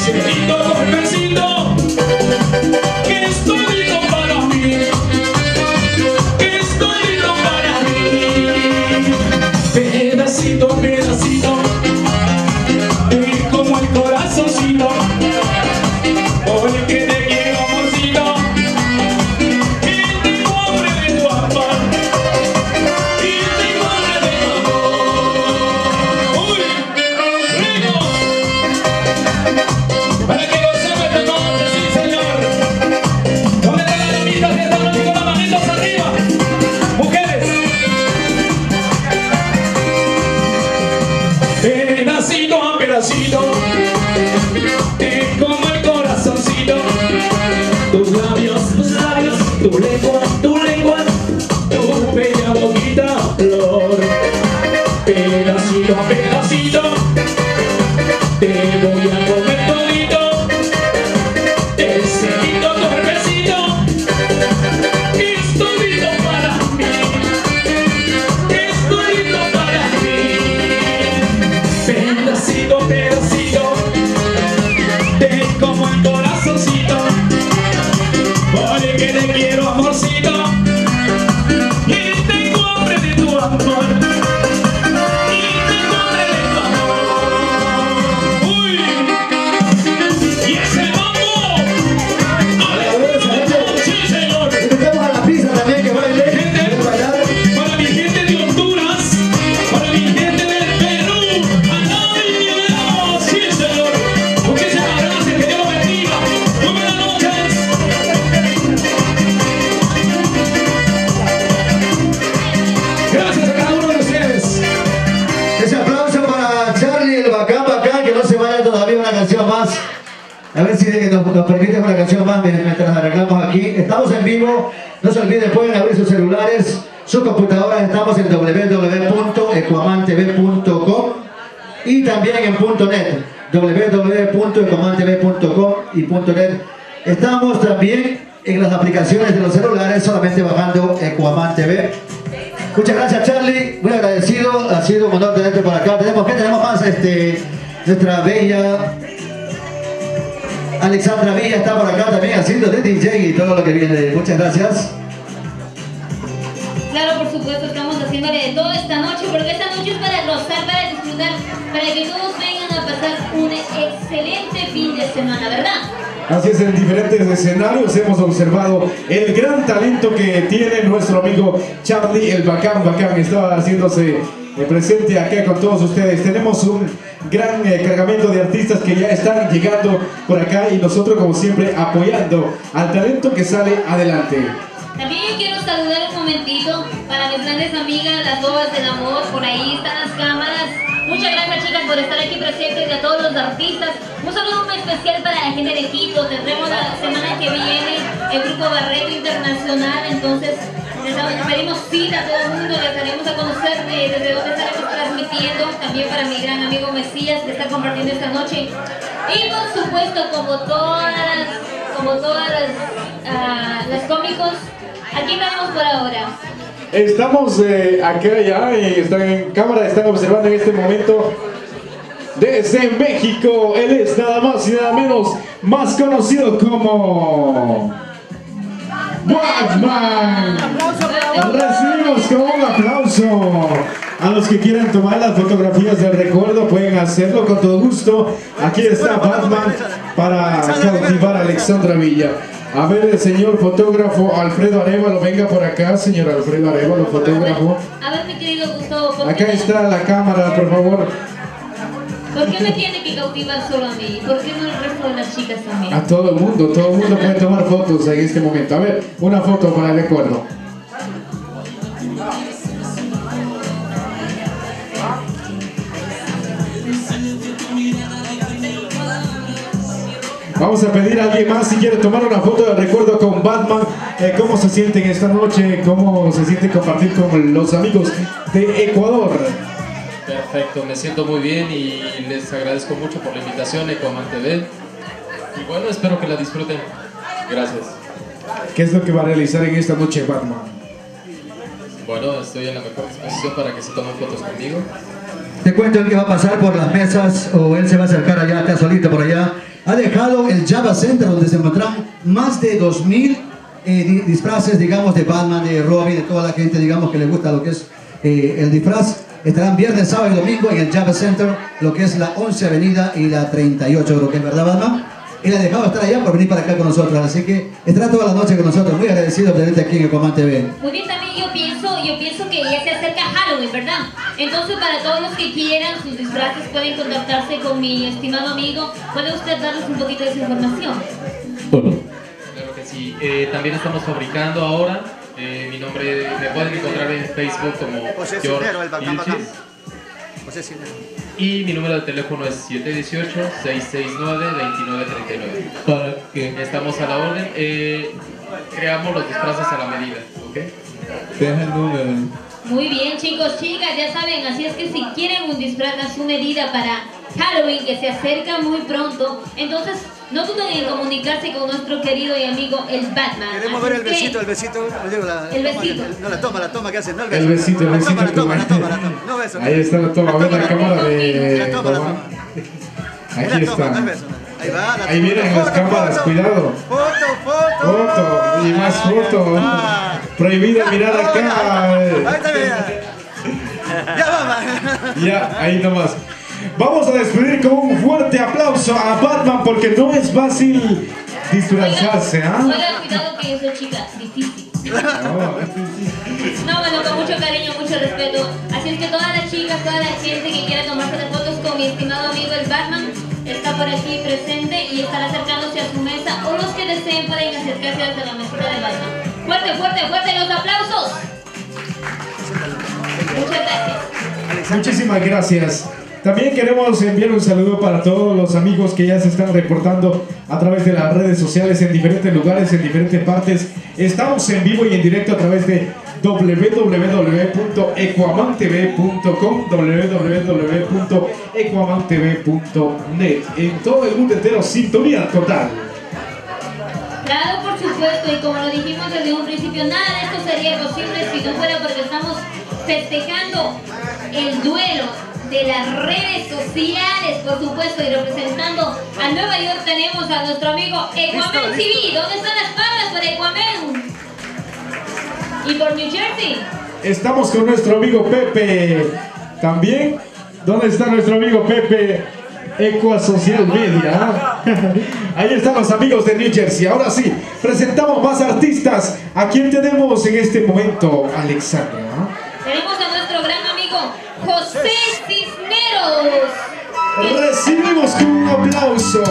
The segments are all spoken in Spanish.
Ese tu una canción más mientras arreglamos aquí. Estamos en vivo, no se olviden, pueden abrir sus celulares, sus computadoras, estamos en www.ecuamantv.com y también en .net, www.ecuamantv.com y .net. Estamos también en las aplicaciones de los celulares, solamente bajando Ecuaman. Muchas gracias Charlie, muy agradecido, ha sido un honor tenerte por acá. Tenemos que tenemos más este nuestra bella Alexandra Villa está por acá también haciendo de DJ y todo lo que viene. Muchas gracias. Claro, por supuesto, estamos haciéndole de todo esta noche, porque esta noche es para gozar, para disfrutar, para que todos vengan a pasar un excelente fin de semana, ¿verdad? Así es, en diferentes escenarios hemos observado el gran talento que tiene nuestro amigo Charlie, el bacán bacán, está haciéndose presente acá con todos ustedes. Tenemos un gran eh, cargamento de artistas que ya están llegando por acá y nosotros como siempre apoyando al talento que sale adelante. También quiero saludar un momentito para mis grandes amigas, las bobas del amor, por ahí están las cámaras. Muchas gracias chicas por estar aquí presentes y a todos los artistas. Un saludo muy especial para la gente de Quito. Tendremos la semana que viene el grupo Barreto Internacional, entonces Les damos- pedimos cita a todo el mundo, les daremos a conocer eh, desde dónde estaremos transmitiendo, también para mi gran amigo Mesías que está compartiendo esta noche. Y por supuesto, como todas, como todas las, ah, las cómicos, aquí estamos por ahora. Estamos eh, acá ya y están en cámara, están observando en este momento desde México. Él es nada más y nada menos más conocido como Batman. Recibimos con un aplauso. A los que quieran tomar las fotografías del recuerdo pueden hacerlo con todo gusto. Aquí está Batman para cautivar a Alexandra Villa. A ver, el señor fotógrafo Alfredo Arevalo, venga por acá, señor Alfredo Arevalo, fotógrafo. A ver, mi querido Gustavo, ¿por Acá está la cámara, por favor. ¿Por qué me tiene que cautivar solo a mí? ¿Por qué no el resto de las chicas también? A todo el mundo, todo el mundo puede tomar fotos en este momento. A ver, una foto para el recuerdo. Vamos a pedir a alguien más si quiere tomar una foto de recuerdo con Batman. eh, ¿Cómo se sienten esta noche? ¿Cómo se siente compartir con los amigos de Ecuador? Perfecto, me siento muy bien y les agradezco mucho por la invitación, Ecoman TV. Y bueno, espero que la disfruten. Gracias. ¿Qué es lo que va a realizar en esta noche Batman? Bueno, estoy en la mejor disposición para que se tomen fotos conmigo. Te cuento que va a pasar por las mesas o él se va a acercar allá, está solito por allá. Ha dejado el Java Center donde se encuentran más de 2000 eh, di- disfraces, digamos, de Batman, de Robin, de toda la gente, digamos, que le gusta lo que es eh, el disfraz. Estarán viernes, sábado y domingo en el Java Center, lo que es la 11 Avenida y la 38, creo que es verdad, Batman. Él ha dejado estar allá por venir para acá con nosotros, así que estará toda la noche con nosotros. Muy agradecido de tenerte aquí en Ecomán TV. Muy bien, también yo pienso, yo pienso que ya se acerca Halloween, ¿verdad? Entonces, para todos los que quieran sus disfraces, pueden contactarse con mi estimado amigo. ¿Puede usted darles un poquito de su información? Claro que sí. Eh, también estamos fabricando ahora. Eh, mi nombre, me pueden encontrar en Facebook como José Cisnero, el bacán, bacán. José Cisnero. Y mi número de teléfono es 718-669-2939. Para que Estamos a la orden. Eh, creamos los disfraces a la medida, ¿ok? deje el número. Muy bien, chicos, chicas, ya saben, así es que si quieren un disfraz a su medida para Halloween, que se acerca muy pronto, entonces no duden en comunicarse con nuestro querido y amigo el Batman. Queremos Así ver el besito, el besito. no digo la- El besito. No, la toma, la toma que hacen, no el beso. El besito, el La besito. toma, la toma, la toma, la toma. No beso. Ahí está la toma, a ver la cámara de La toma, la toma. Aquí La toma, no el está. beso. Ahí va, la Ahí toma. vienen las cámaras, foto. cuidado. Foto, foto. Foto, y más Ahí foto. está. Prohibido mirar Ahí acá. está, mira. Ya vamos. Ya, ahí nomás. Vamos a despedir con un fuerte aplauso a Batman porque no es fácil disfrazarse, ¿ah? Oiga, cuidado que yo soy chica, difícil. No, bueno, con mucho cariño, mucho respeto. Así es que todas las chicas, toda la gente que quiera tomarse las fotos con mi estimado amigo el Batman está por aquí presente y estará acercándose a su mesa. O los que deseen pueden acercarse hasta la mesita del Batman. Fuerte, fuerte, fuerte los aplausos. Muchas gracias. Muchísimas gracias. También queremos enviar un saludo para todos los amigos que ya se están reportando a través de las redes sociales en diferentes lugares, en diferentes partes. Estamos en vivo y en directo a través de www.ecuamantv.com www.ecuamantv.net En todo el mundo entero, sintonía total. Claro, por supuesto, y como lo dijimos desde un principio, nada de esto sería posible si no fuera porque estamos festejando el duelo de las redes sociales, por supuesto, y representando a Nueva York tenemos a nuestro amigo Equamen TV. ¿Dónde están las palmas para Equamen? Y por New Jersey. Estamos con nuestro amigo Pepe. También, ¿dónde está nuestro amigo Pepe? Equa Social Media. ¿ah? Ahí están los amigos de New Jersey. Ahora sí, presentamos más artistas. ¿A quién tenemos en este momento, Alexandra? recibimos con un aplauso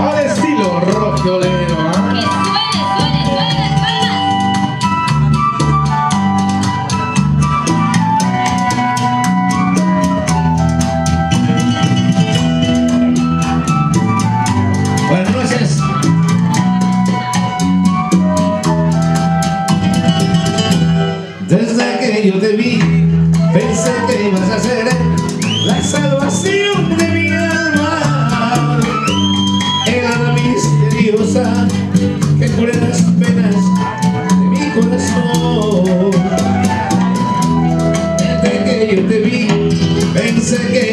al estilo rockdolero. ¿eh? ¿ah? Buenas noches. Desde que yo te vi, pensé que ibas a ser la salvación de mi alma, el alma misteriosa que cura las penas de mi corazón. Desde que yo te vi, pensé que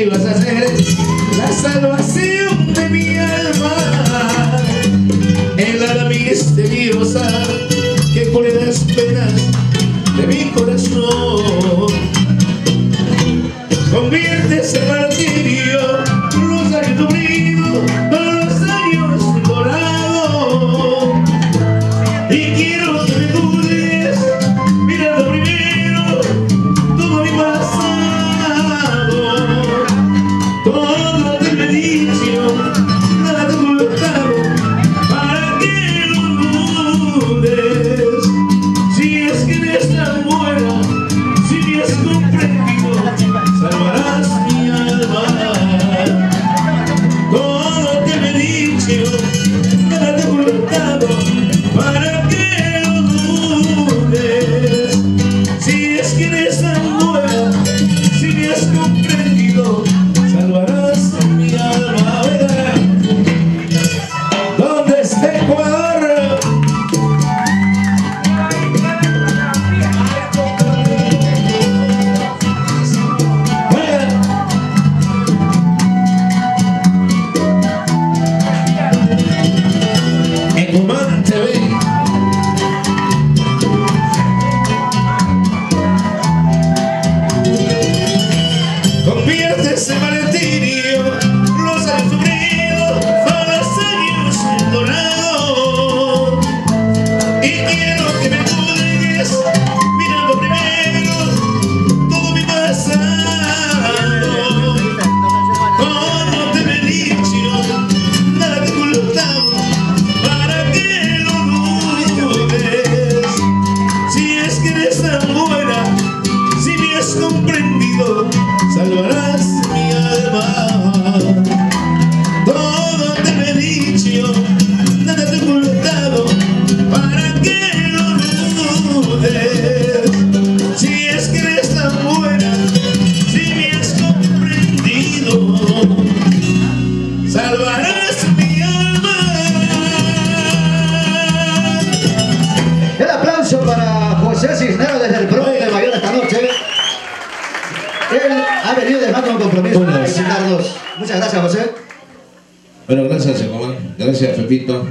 repito,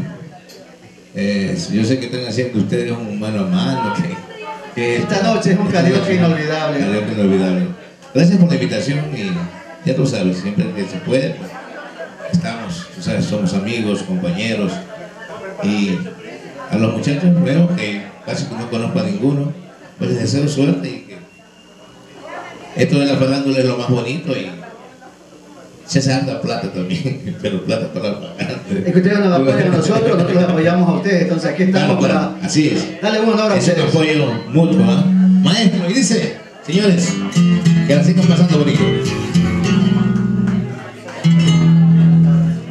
eh, yo sé que están haciendo ustedes un mano a mano. Que, Esta noche es un karaoke inolvidable. Inolvidable. Gracias por la invitación y ya tú sabes, siempre que se puede, pues, estamos, tú somos amigos, compañeros. Y a los muchachos creo que casi que no conozco a ninguno, pues les deseo suerte y que esto de la farándula es lo más bonito y se hace harta plata también, pero plata para pagar. Ustedes nos apoyan a nosotros, nosotros apoyamos a ustedes, entonces aquí estamos para. Así es. Dale un honor a ustedes. Es un apoyo mutuo, ¿eh? Maestro, y dice, señores, que la sigan pasando bonito.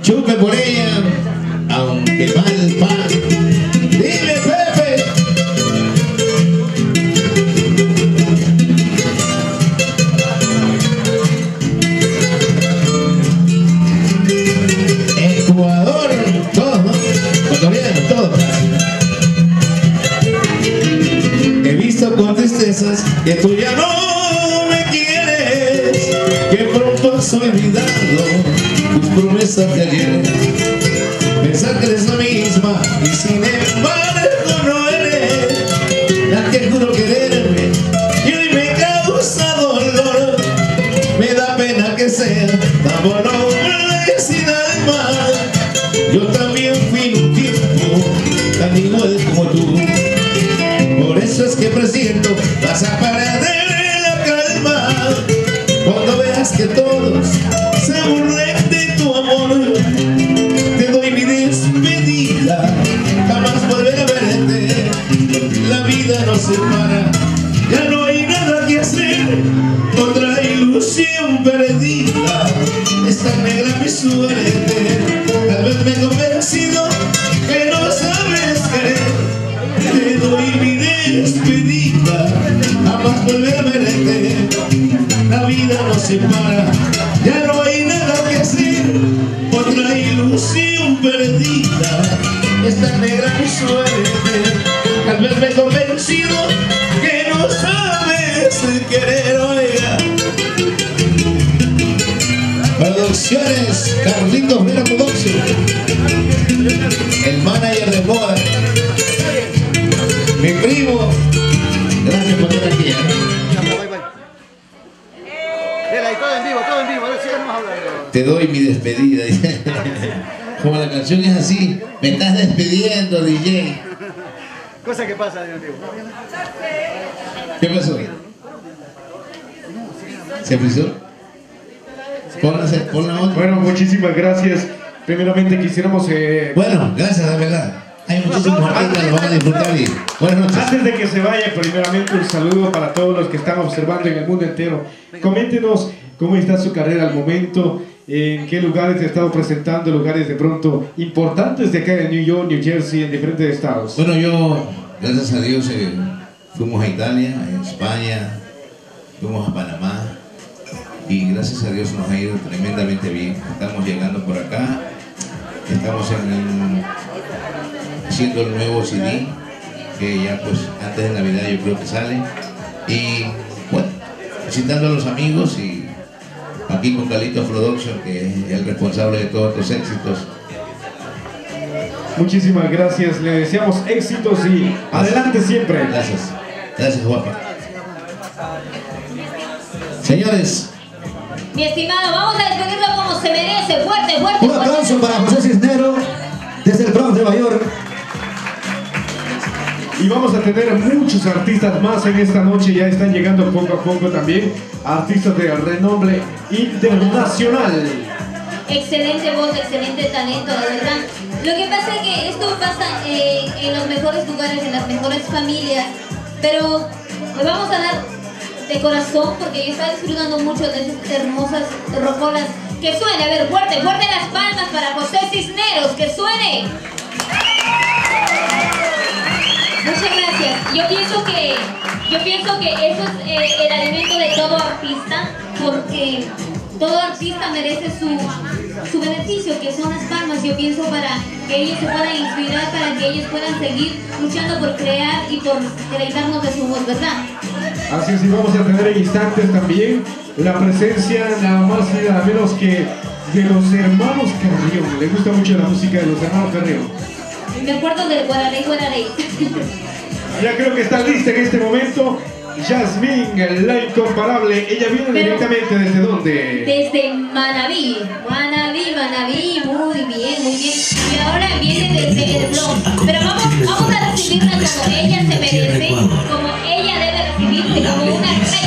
Chupe por ella, aunque vaya. Simara. Me estás despidiendo, DJ. Cosa que pasa el vivo. ¿Qué pasó? ¿Se frizó? Ponla, ponla otra. Bueno, muchísimas gracias. Primeramente quisiéramos... eh, Bueno, gracias, de verdad. Hay muchísimos artistas que lo van a disfrutar y buenas noches. Antes de que se vaya, primeramente un saludo para todos los que están observando en el mundo entero. Coméntenos cómo está su carrera al momento, en qué lugares te ha estado presentando, lugares de pronto importantes de acá en New York, New Jersey, en diferentes estados. Bueno, yo, gracias a Dios, eh, fuimos a Italia, a España, fuimos a Panamá y gracias a Dios nos ha ido tremendamente bien. Estamos llegando por acá, estamos en el- haciendo el nuevo CD que ya pues antes de Navidad yo creo que sale y bueno, visitando a los amigos y aquí con Calito Production que es el responsable de todos estos éxitos. Muchísimas gracias, le deseamos éxitos y adelante siempre. Gracias. Gracias, guapa. Señores, Mi estimado, vamos a despedirlo como se merece. Fuerte, fuerte, Un aplauso fuerte. para José Cisnero desde el Bronx de Nueva York. Y vamos a tener muchos artistas más en esta noche, ya están llegando poco a poco también, artistas de renombre internacional. Excelente voz, excelente talento, de verdad. Lo que pasa es que esto pasa eh, en los mejores lugares, en las mejores familias, pero le vamos a dar de corazón porque yo estaba disfrutando mucho de esas hermosas rocolas. Que suene, a ver, fuerte, fuerte las palmas para José Cisneros, que suene. Muchas gracias. Yo pienso que yo pienso que eso es eh, el alimento de todo artista, porque todo artista merece su, su beneficio, que son las palmas. Yo pienso para que ellos se puedan inspirar, para que ellos puedan seguir luchando por crear y por deleitarnos de su voz, ¿verdad? Así es, y vamos a tener en instantes también la presencia nada más y nada menos que de los hermanos Carrión. Le gusta mucho la música de los hermanos Carrión. Me acuerdo del Guararey Guararey. Ya creo que está lista en este momento. Jasmine, la incomparable. Ella viene Pero- directamente desde dónde? Desde Manabí, Manabí, Manabí, muy bien, muy bien. Y ahora viene desde el blog. Pero vamos, vamos a recibirla como ella se merece, como ella debe recibirse, como una reina.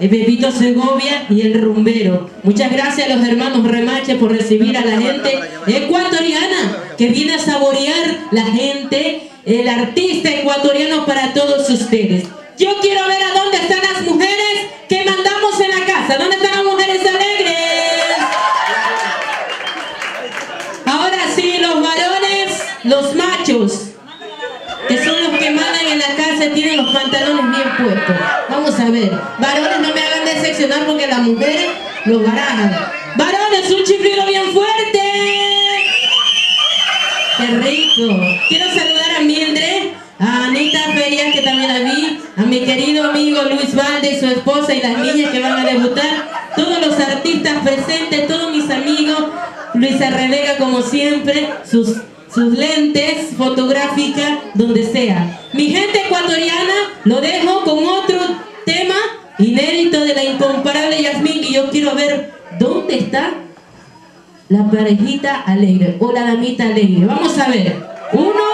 Eh, Pepito Segovia y el rumbero. Muchas gracias a los hermanos Remache por recibir a la gente ecuatoriana que viene a saborear la gente, el artista ecuatoriano para todos ustedes. Yo quiero ver a dónde están las mujeres que mandamos en la casa. ¿Dónde están las mujeres alegres? Ahora sí, los varones, los machos, que son los que mandan casa, tienen los pantalones bien puestos. Vamos a ver. Varones, no me hagan decepcionar porque las mujeres los barajan. Varones, un chiflido bien fuerte. ¡Qué rico! Quiero saludar a Mildred, a Anita Ferias, que también la vi, a mi querido amigo Luis Valde su esposa y las niñas que van a debutar, todos los artistas presentes, todos mis amigos, Luisa Relega como siempre, sus, sus lentes fotográficas, donde sea. Mi gente ecuatoriana, lo dejo con otro tema inédito de la incomparable Yasmín y yo quiero ver dónde está la parejita alegre o la damita alegre. Vamos a ver. Uno.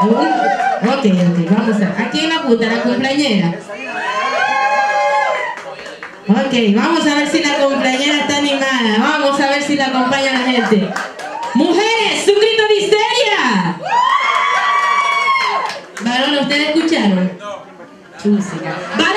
Ok, ok, vamos a ver. Aquí en la puta, la cumpleañera. Ok, vamos a ver si la cumpleañera está animada. Vamos a ver si la acompaña la gente. Mujeres, Musica.